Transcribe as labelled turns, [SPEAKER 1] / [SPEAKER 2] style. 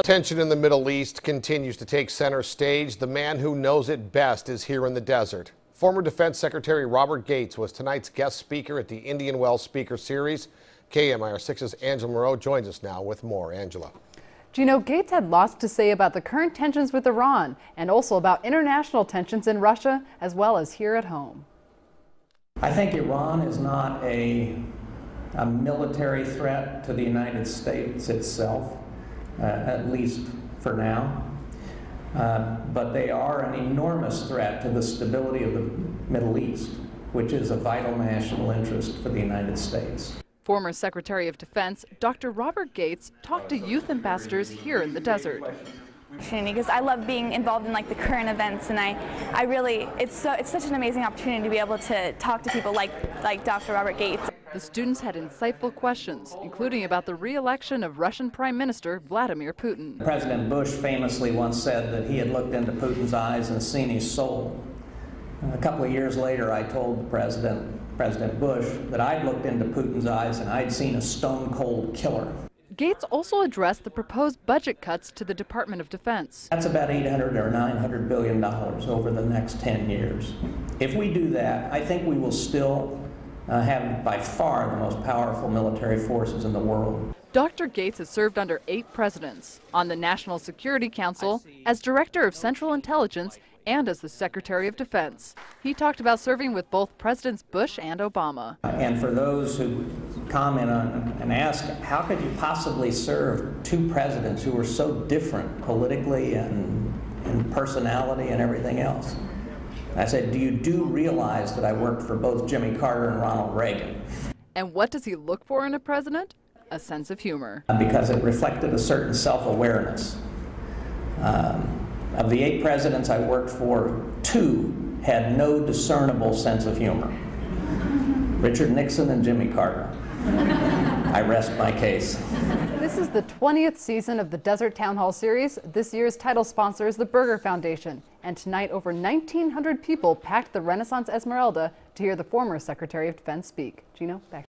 [SPEAKER 1] Tension in the Middle East continues to take center stage. The man who knows it best is here in the desert. Former Defense Secretary Robert Gates was tonight's guest speaker at the Indian Wells Speaker Series. KMIR6's Angela Moreau joins us now with more. Angela.
[SPEAKER 2] Gino Gates had lots to say about the current tensions with Iran and also about international tensions in Russia as well as here at home.
[SPEAKER 3] I think Iran is not a, a military threat to the United States itself uh, at least for now. Uh, but they are an enormous threat to the stability of the Middle East, which is a vital national interest for the United States.
[SPEAKER 2] Former Secretary of Defense Dr. Robert Gates talked to youth ambassadors here in the desert.
[SPEAKER 4] Because I love being involved in like the current events, and I, I really, it's so, it's such an amazing opportunity to be able to talk to people like, like Dr. Robert Gates.
[SPEAKER 2] The students had insightful questions, including about the re-election of Russian Prime Minister Vladimir Putin.
[SPEAKER 3] President Bush famously once said that he had looked into Putin's eyes and seen his soul. A couple of years later, I told the president, President Bush, that I'd looked into Putin's eyes and I'd seen a stone-cold killer.
[SPEAKER 2] Gates also addressed the proposed budget cuts to the Department of Defense.
[SPEAKER 3] That's about 800 or 900 billion dollars over the next 10 years. If we do that, I think we will still uh, have by far the most powerful military forces in the world.
[SPEAKER 2] Dr. Gates has served under eight presidents on the National Security Council, as Director of Central Intelligence, and as the Secretary of Defense. He talked about serving with both Presidents Bush and Obama.
[SPEAKER 3] And for those who comment on and ask, how could you possibly serve two presidents who were so different politically and in personality and everything else? I said, do you do realize that I worked for both Jimmy Carter and Ronald Reagan?
[SPEAKER 2] And what does he look for in a president? A sense of humor.
[SPEAKER 3] Because it reflected a certain self-awareness. Um, of the eight presidents I worked for, two had no discernible sense of humor. Richard Nixon and Jimmy Carter. I rest my case.
[SPEAKER 2] This is the 20th season of the Desert Town Hall series. This year's title sponsor is the Berger Foundation. And tonight, over 1,900 people packed the Renaissance Esmeralda to hear the former Secretary of Defense speak. Gino, back